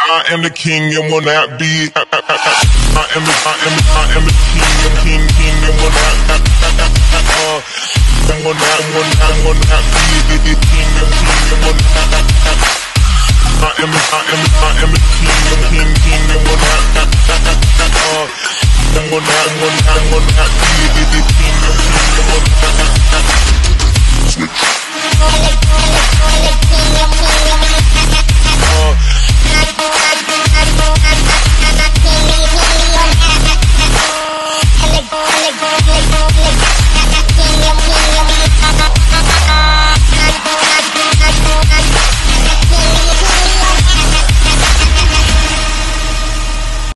I am the king and will not be. I am the, I am, the. I am the king, king, king and will not. Uh, and will not, will not, will not be the king, king and will not. I am, the. I am, the. I am the king, king, king and will not. Uh, and will not, will not, will not be.